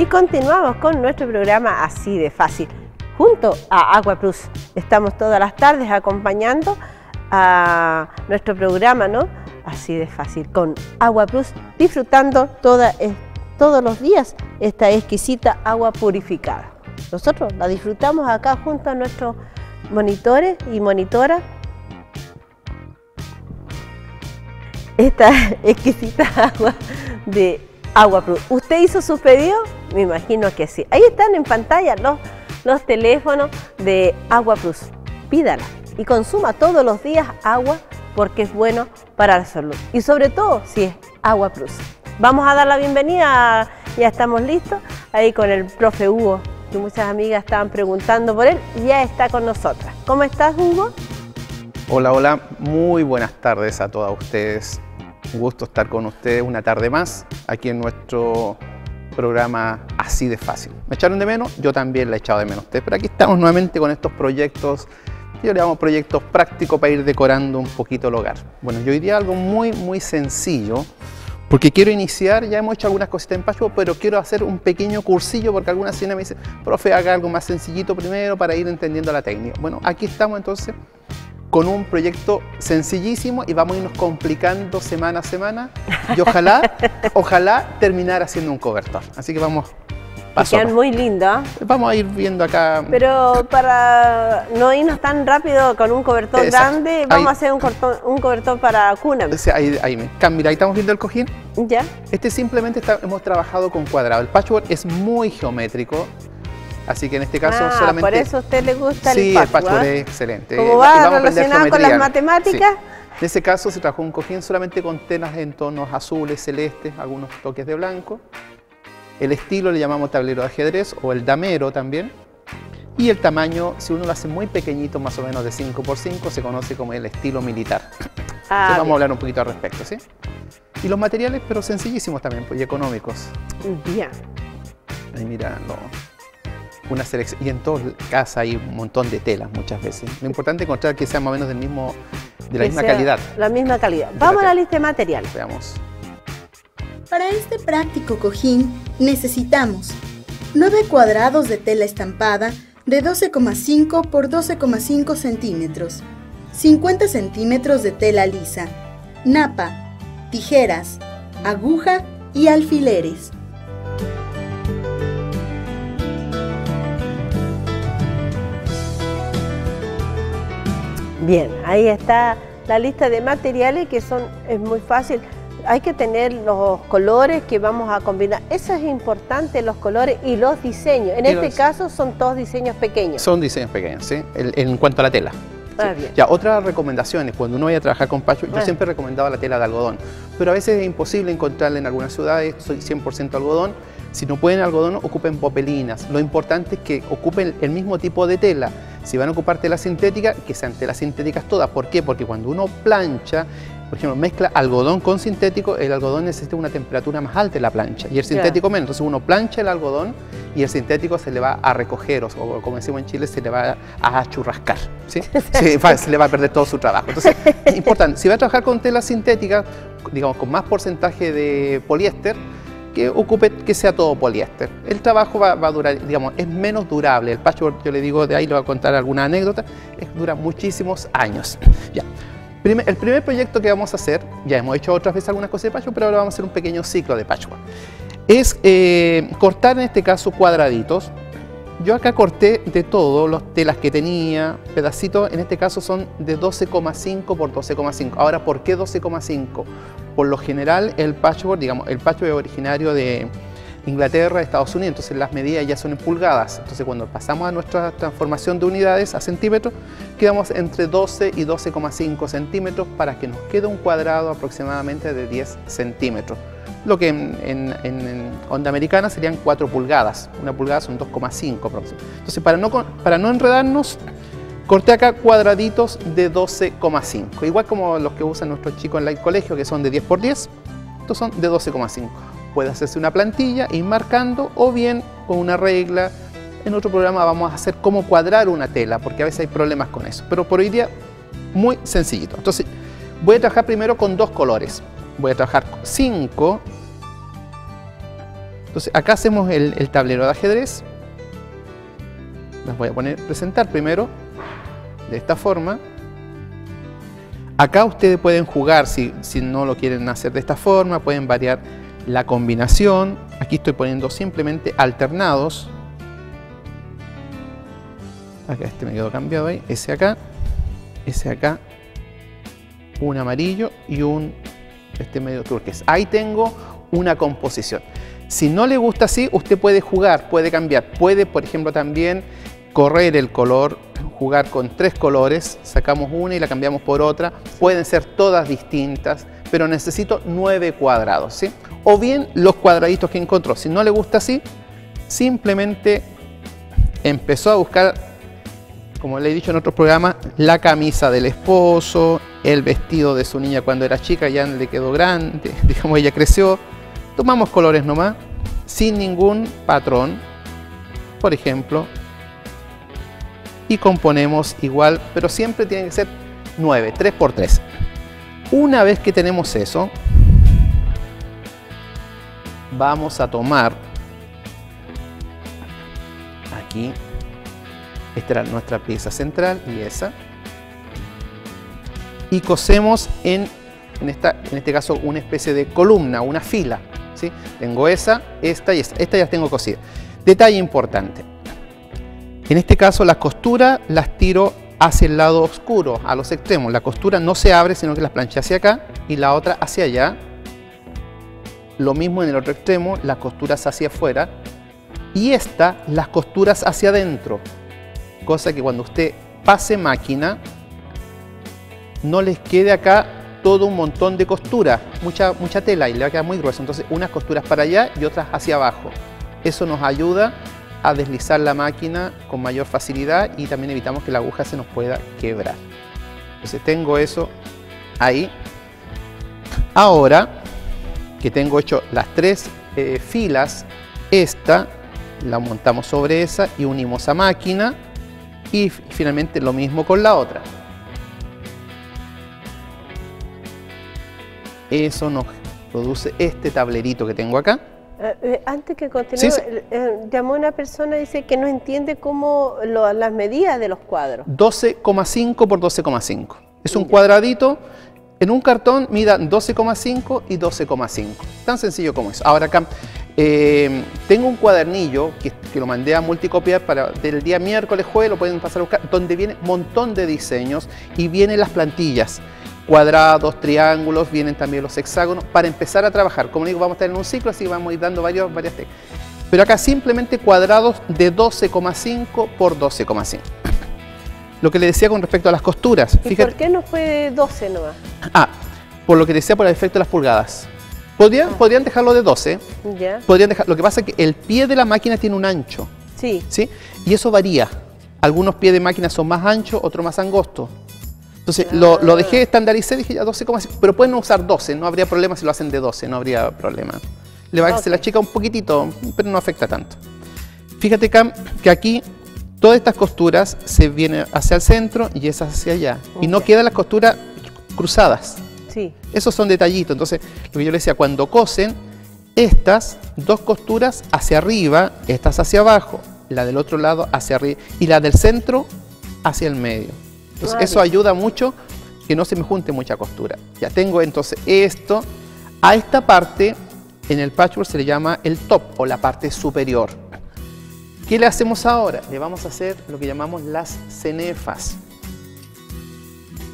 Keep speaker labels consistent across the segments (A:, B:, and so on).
A: Y continuamos con nuestro programa Así de Fácil. Junto a Agua Plus estamos todas las tardes acompañando a nuestro programa, ¿no? Así de fácil, con Agua Plus, disfrutando toda, todos los días esta exquisita agua purificada. Nosotros la disfrutamos acá junto a nuestros monitores y monitoras. Esta exquisita agua de Agua Plus. ¿Usted hizo su pedido? Me imagino que sí. Ahí están en pantalla los, los teléfonos de Agua Plus. Pídala y consuma todos los días agua porque es bueno para la salud. Y sobre todo si es Agua Plus. Vamos a dar la bienvenida, ya estamos listos, ahí con el profe Hugo, que muchas amigas estaban preguntando por él, ya está con nosotras. ¿Cómo estás, Hugo?
B: Hola, hola, muy buenas tardes a todas ustedes. Un gusto estar con ustedes una tarde más aquí en nuestro programa Así de Fácil. ¿Me echaron de menos? Yo también la he echado de menos ustedes, pero aquí estamos nuevamente con estos proyectos yo le llamo proyectos prácticos para ir decorando un poquito el hogar. Bueno, yo diría algo muy, muy sencillo, porque quiero iniciar, ya hemos hecho algunas cositas en Patchwork, pero quiero hacer un pequeño cursillo porque algunas señoras me dicen, profe, haga algo más sencillito primero para ir entendiendo la técnica. Bueno, aquí estamos entonces con un proyecto sencillísimo y vamos a irnos complicando semana a semana y ojalá, ojalá terminar haciendo un cobertor. Así que vamos
A: Paso, quedan muy lindas.
B: Vamos a ir viendo acá.
A: Pero para no irnos tan rápido con un cobertor grande, vamos a hacer un, un cobertor para cuna.
B: Ahí, ahí, mira, ahí estamos viendo el cojín.
A: Ya.
B: Este simplemente hemos trabajado con cuadrado. El patchwork es muy geométrico. Así que en este caso
A: ah,
B: solamente...
A: por eso a usted le gusta
B: el
A: patchwork.
B: Sí, el patchwork es excelente.
A: Como va relacionado con las matemáticas.
B: En ese caso se trabajó un cojín solamente con telas en tonos azules, celestes, algunos toques de blanco. El estilo le llamamos tablero de ajedrez o el damero también. Y el tamaño, si uno lo hace muy pequeñito, más o menos de 5x5, se conoce como el estilo militar. Ah, vamos a hablar un poquito al respecto, ¿sí? Y los materiales, pero sencillísimos también, pues, y económicos.
A: Bien.
B: Ahí mira, una selección. Y en todas casas hay un montón de telas muchas veces. Lo importante es encontrar que sea más o menos del mismo, de la misma calidad.
A: La misma calidad. Vamos a la lista de materiales.
B: Veamos.
C: Para este práctico cojín necesitamos 9 cuadrados de tela estampada de 12,5 por 12,5 centímetros, 50 centímetros de tela lisa, napa, tijeras, aguja y alfileres.
A: Bien, ahí está la lista de materiales que son, es muy fácil hay que tener los colores que vamos a combinar. Eso es importante, los colores y los diseños. En este caso son todos diseños pequeños.
B: Son diseños pequeños, ¿sí? En, cuanto a la tela.
A: Ah,
B: ya, otras recomendaciones, cuando uno vaya a trabajar con pacho, yo ah. siempre he recomendado la tela de algodón, pero a veces es imposible encontrarla en algunas ciudades, soy 100% algodón, si no pueden algodón, ocupen popelinas. Lo importante es que ocupen el mismo tipo de tela. Si van a ocupar tela sintética, que sean telas sintéticas todas. ¿Por qué? Porque cuando uno plancha, por ejemplo, mezcla algodón con sintético, el algodón necesita una temperatura más alta en la plancha y el sintético menos. Entonces uno plancha el algodón y el sintético se le va a recoger, o como decimos en Chile, se le va a churrascar, ¿sí? se, le va a perder todo su trabajo. Entonces, es importante, si va a trabajar con tela sintética, digamos, con más porcentaje de poliéster, que ocupe que sea todo poliéster. El trabajo va, a durar, digamos, es menos durable. El patchwork, yo le digo, de ahí le voy a contar alguna anécdota, dura muchísimos años. Ya el primer proyecto que vamos a hacer, ya hemos hecho otras veces algunas cosas de patchwork, pero ahora vamos a hacer un pequeño ciclo de patchwork. Es eh, cortar en este caso cuadraditos. Yo acá corté de todo, las telas que tenía, pedacitos, en este caso son de 12,5 por 12,5. Ahora, ¿por qué 12,5? Por lo general, el patchwork, digamos, el patchwork originario de, Inglaterra, Estados Unidos, entonces las medidas ya son en pulgadas. Entonces cuando pasamos a nuestra transformación de unidades a centímetros, quedamos entre 12 y 12,5 centímetros para que nos quede un cuadrado aproximadamente de 10 centímetros. Lo que en, onda americana serían 4 pulgadas. Una pulgada son 2,5 Entonces para no, para no enredarnos, corté acá cuadraditos de 12,5. Igual como los que usan nuestros chicos en el colegio, que son de 10 por 10, estos son de 12,5 puede hacerse una plantilla, ir marcando o bien con una regla. En otro programa vamos a hacer cómo cuadrar una tela, porque a veces hay problemas con eso. Pero por hoy día, muy sencillito. Entonces, voy a trabajar primero con dos colores. Voy a trabajar 5 Entonces acá hacemos el, tablero de ajedrez. Las voy a poner presentar primero, de esta forma. Acá ustedes pueden jugar, si, si no lo quieren hacer de esta forma, pueden variar la combinación. Aquí estoy poniendo simplemente alternados. Acá este me quedó cambiado ahí. Ese acá, ese acá, un amarillo y un este medio turquesa. Ahí tengo una composición. Si no le gusta así, usted puede jugar, puede cambiar. Puede, por ejemplo, también correr el color, jugar con tres colores, sacamos una y la cambiamos por otra, pueden ser todas distintas, pero necesito nueve cuadrados, ¿sí? O bien los cuadraditos que encontró, si no le gusta así, simplemente empezó a buscar, como le he dicho en otros programas, la camisa del esposo, el vestido de su niña cuando era chica, ya le quedó grande, digamos ella creció, tomamos colores nomás, sin ningún patrón, por ejemplo, y componemos igual, pero siempre tiene que ser 9, 3 por 3. Una vez que tenemos eso, vamos a tomar aquí, esta era nuestra pieza central y esa, y cosemos en, en, esta, en este caso una especie de columna, una fila. ¿sí? Tengo esa, esta y esta. Esta ya tengo cosida. Detalle importante. En este caso las costuras las tiro hacia el lado oscuro, a los extremos. La costura no se abre, sino que las planché hacia acá y la otra hacia allá. Lo mismo en el otro extremo, las costuras hacia afuera. Y esta, las costuras hacia adentro. Cosa que cuando usted pase máquina, no les quede acá todo un montón de costura, mucha, mucha tela y le va a quedar muy grueso. Entonces, unas costuras para allá y otras hacia abajo. Eso nos ayuda a deslizar la máquina con mayor facilidad y también evitamos que la aguja se nos pueda quebrar. Entonces tengo eso ahí. Ahora que tengo hecho las tres eh, filas, esta la montamos sobre esa y unimos a máquina y finalmente lo mismo con la otra. Eso nos produce este tablerito que tengo acá.
A: Eh, eh, antes que continúe, eh, llamó una persona y dice que no entiende cómo las medidas de los cuadros.
B: 12,5 por 12,5. Es un cuadradito, en un cartón mida 12,5 y 12,5. Tan sencillo como eso. Ahora acá tengo un cuadernillo que, que, lo mandé a multicopiar para del día miércoles, jueves, lo pueden pasar a buscar, donde viene un montón de diseños y vienen las plantillas cuadrados, triángulos, vienen también los hexágonos, para empezar a trabajar. Como digo, vamos a estar en un ciclo, así vamos a ir dando varios, varias técnicas. Pero acá simplemente cuadrados de 12,5 por 12,5. Lo que le decía con respecto a las costuras.
A: ¿Y por qué no fue 12 nomás?
B: Ah, por lo que decía por el efecto de las pulgadas. Podrían, ah. podrían dejarlo de 12. Ya. Podrían dejar, lo que pasa es que el pie de la máquina tiene un ancho.
A: Sí.
B: ¿sí? Y eso varía. Algunos pies de máquina son más anchos, otros más angostos. Entonces lo, lo, dejé, estandaricé, dije ya 12,5, pero pueden usar 12, no habría problema si lo hacen de 12, no habría problema. Le va a okay. la chica un poquitito, pero no afecta tanto. Fíjate Cam, que aquí todas estas costuras se vienen hacia el centro y esas hacia allá. Okay. Y no quedan las costuras cruzadas.
A: Sí.
B: Esos son detallitos. Entonces, lo que yo le decía, cuando cosen, estas dos costuras hacia arriba, estas hacia abajo, la del otro lado hacia arriba y la del centro hacia el medio. Entonces eso ayuda mucho que no se me junte mucha costura. Ya tengo entonces esto. A esta parte en el patchwork se le llama el top o la parte superior. ¿Qué le hacemos ahora? Le vamos a hacer lo que llamamos las cenefas.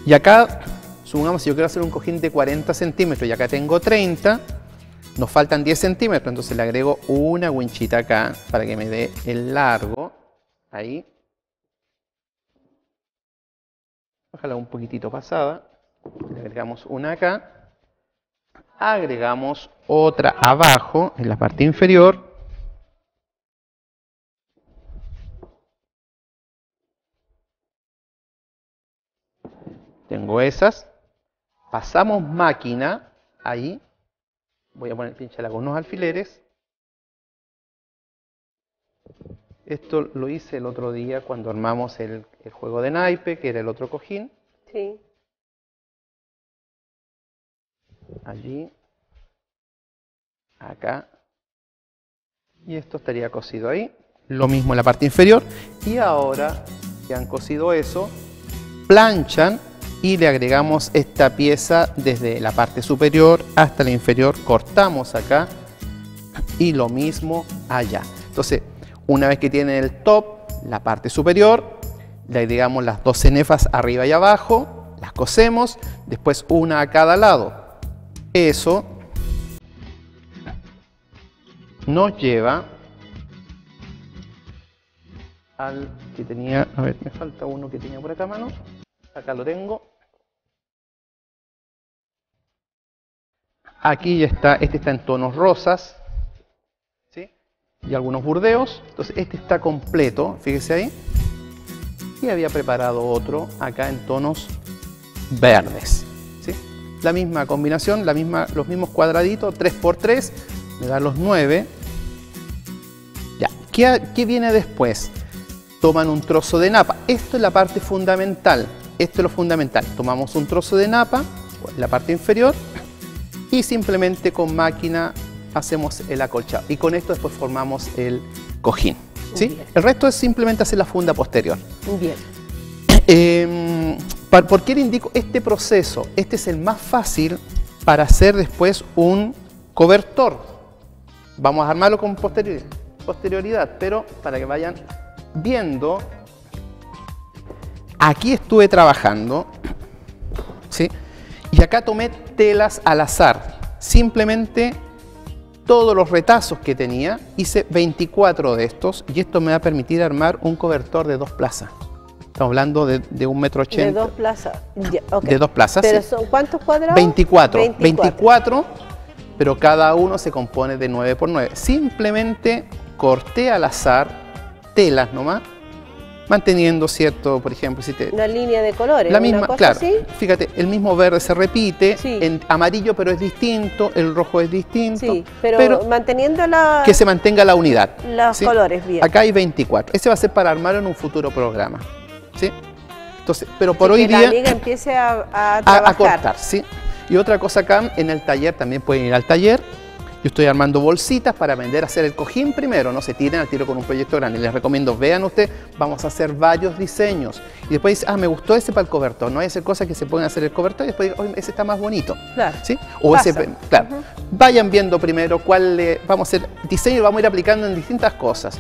B: Y acá, supongamos si yo quiero hacer un cojín de 40 centímetros y acá tengo 30, nos faltan 10 centímetros, entonces le agrego una winchita acá para que me dé el largo. Ahí, Bájala un poquitito pasada. Le agregamos una acá. Agregamos otra abajo, en la parte inferior. Tengo esas. Pasamos máquina. Ahí. Voy a poner pincharla con unos alfileres. Esto lo hice el otro día cuando armamos el, el, juego de naipe, que era el otro cojín.
A: Sí.
B: Allí. Acá. Y esto estaría cosido ahí. Lo mismo en la parte inferior. Y ahora que han cosido eso, planchan y le agregamos esta pieza desde la parte superior hasta la inferior. Cortamos acá y lo mismo allá. Entonces, una vez que tienen el top, la parte superior, le agregamos las dos cenefas arriba y abajo, las cosemos, después una a cada lado. Eso nos lleva al que tenía, a ver, me falta uno que tenía por acá mano, acá lo tengo. Aquí ya está, este está en tonos rosas. Y algunos burdeos, entonces este está completo, fíjese ahí. Y había preparado otro acá en tonos verdes, ¿sí? La misma combinación, la misma, los mismos cuadraditos, 3x3, me da los 9. Ya, ¿qué, ¿qué viene después? Toman un trozo de napa. Esto es la parte fundamental. Esto es lo fundamental. Tomamos un trozo de napa, la parte inferior, y simplemente con máquina hacemos el acolchado. Y con esto después formamos el cojín. ¿sí? El resto es simplemente hacer la funda posterior.
A: Bien.
B: Eh, ¿Por qué le indico este proceso? Este es el más fácil para hacer después un cobertor. Vamos a armarlo con posterioridad, pero para que vayan viendo, aquí estuve trabajando, ¿sí? y acá tomé telas al azar. Simplemente todos los retazos que tenía, hice 24 de estos, y esto me va a permitir armar un cobertor de dos plazas. Estamos hablando de, un metro ochenta.
A: De dos plazas.
B: De dos plazas,
A: ¿Pero son cuántos cuadrados?
B: 24. 24. pero cada uno se compone de 9 por 9. Simplemente corté al azar telas nomás, manteniendo cierto, por ejemplo, si te...
A: Una línea de colores.
B: La misma, claro. Fíjate, el mismo verde se repite, en amarillo pero es distinto, el rojo es distinto.
A: Sí, pero, manteniendo la...
B: Que se mantenga la unidad.
A: Los colores, bien.
B: Acá hay 24. Ese va a ser para armar en un futuro programa. ¿sí? Entonces, pero por
A: hoy
B: que día...
A: La amiga empiece a, a,
B: cortar, ¿sí? Y otra cosa acá, en el taller, también pueden ir al taller. Yo estoy armando bolsitas para vender, hacer el cojín primero, no se tiren al tiro con un proyecto grande. Les recomiendo, vean ustedes, vamos a hacer varios diseños. Y después dicen, ah, me gustó ese para el cobertor. No hay hacer cosas que se pueden hacer el cobertor y después, oye, ese está más bonito.
A: Claro.
B: ¿Sí? O ese, claro. Vayan viendo primero cuál le, vamos a hacer diseño y vamos a ir aplicando en distintas cosas.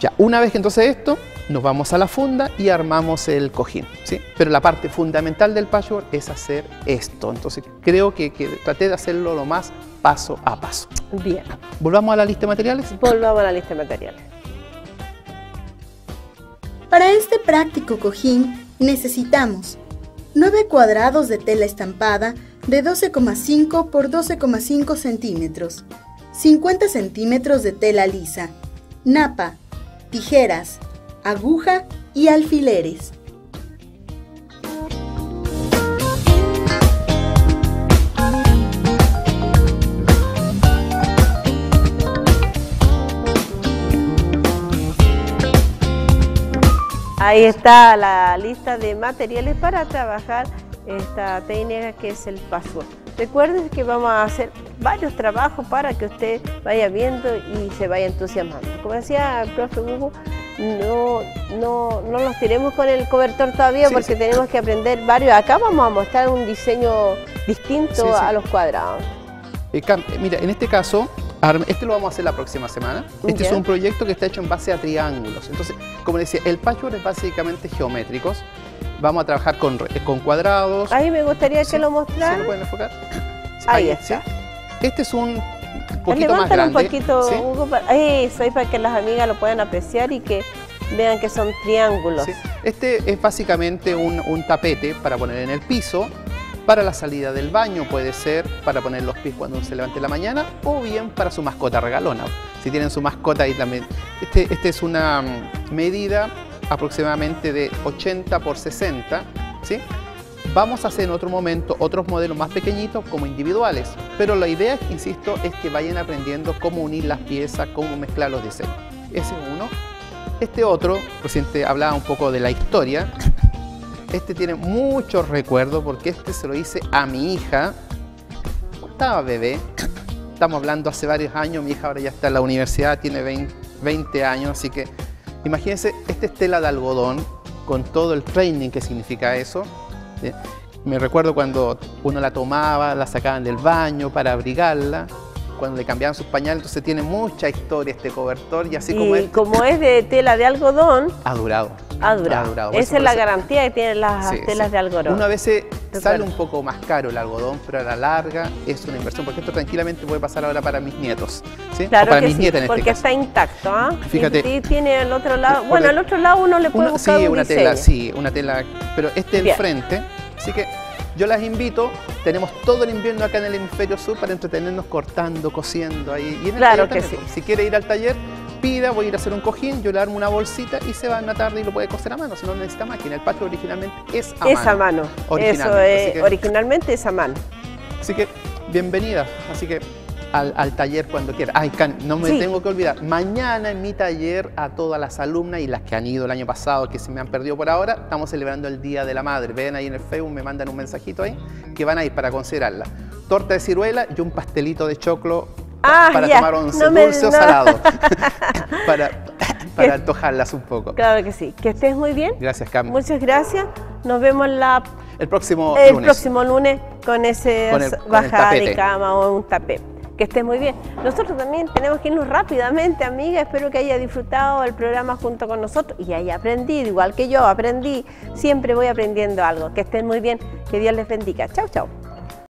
B: Ya, una vez que entonces esto, nos vamos a la funda y armamos el cojín. ¿sí? Pero la parte fundamental del patchwork es hacer esto. Entonces creo que, que, traté de hacerlo lo más paso a paso.
A: Bien.
B: ¿Volvamos a la lista de materiales?
A: Volvamos a la lista de materiales.
C: Para este práctico cojín necesitamos 9 cuadrados de tela estampada de 12,5 por 12,5 centímetros, 50 centímetros de tela lisa, napa, tijeras, aguja y alfileres.
A: Ahí está la lista de materiales para trabajar esta técnica que es el patchwork. Recuerden que vamos a hacer varios trabajos para que usted vaya viendo y se vaya entusiasmando. Como decía el profe Hugo, no, no, no nos tiremos con el cobertor todavía porque tenemos que aprender varios. Acá vamos a mostrar un diseño distinto a los cuadrados.
B: Eh, mira, en este caso, este lo vamos a hacer la próxima semana. Este es un proyecto que está hecho en base a triángulos. Entonces, como decía, el patchwork es básicamente geométricos. Vamos a trabajar con, con cuadrados.
A: Ahí me gustaría que lo mostraran.
B: ¿Se lo pueden enfocar?
A: Ahí, está.
B: Este es un poquito más grande.
A: un poquito, Hugo, para, eso, para que las amigas lo puedan apreciar y que vean que son triángulos.
B: Este es básicamente un, un, tapete para poner en el piso, para la salida del baño puede ser para poner los pies cuando se levante la mañana o bien para su mascota regalona. Si tienen su mascota ahí también. Este, este es una medida aproximadamente de 80 por 60, ¿sí? Vamos a hacer en otro momento otros modelos más pequeñitos como individuales, pero la idea, insisto, es que vayan aprendiendo cómo unir las piezas, cómo mezclar los diseños. Ese es uno. Este otro, reciente hablaba un poco de la historia, este tiene muchos recuerdos porque este se lo hice a mi hija, estaba bebé, estamos hablando hace varios años, mi hija ahora ya está en la universidad, tiene 20, años, así que imagínense, esta estela de algodón, con todo el training que significa eso, me recuerdo cuando uno la tomaba, la sacaban del baño para abrigarla, cuando le cambiaban sus pañales, entonces tiene mucha historia este cobertor y así como
A: es... como es de tela de algodón...
B: Ha durado.
A: Ha durado. Esa es la garantía que tienen las telas de algodón.
B: Una vez sale un poco más caro el algodón, pero a la larga es una inversión, porque esto tranquilamente puede pasar ahora para mis nietos. ¿sí?
A: Claro para mis nietas en este porque está intacto. ¿ah? Fíjate. Y tiene el otro lado, bueno, al otro lado uno le puede una, buscar
B: sí, una tela, sí, una tela, pero este enfrente, así que yo las invito, tenemos todo el invierno acá en el hemisferio sur para entretenernos cortando, cosiendo ahí.
A: Y claro que sí.
B: Si quiere ir al taller, pida, voy a ir a hacer un cojín, yo le armo una bolsita y se va en la tarde y lo puede coser a mano, si no necesita máquina. El patio originalmente es a
A: mano. Es a mano. Originalmente. Eso originalmente es a mano.
B: Así que, bienvenida. Así que al, taller cuando quiera. Ay, no me tengo que olvidar. Mañana en mi taller a todas las alumnas y las que han ido el año pasado, que se me han perdido por ahora, estamos celebrando el Día de la Madre. Ven ahí en el Facebook, me mandan un mensajito ahí, que van a ir para considerarla. Torta de ciruela y un pastelito de choclo
A: ah,
B: para tomar once, dulce o salado. para, para antojarlas un poco.
A: Claro que sí. Que estés muy bien.
B: Gracias, Cam.
A: Muchas gracias. Nos vemos la...
B: el próximo
A: el próximo lunes con ese bajada de cama o un tapete que estés muy bien. Nosotros también tenemos que irnos rápidamente, amiga. Espero que haya disfrutado el programa junto con nosotros y haya aprendido, igual que yo, aprendí. Siempre voy aprendiendo algo. Que estén muy bien. Que Dios les bendiga. Chao, chao.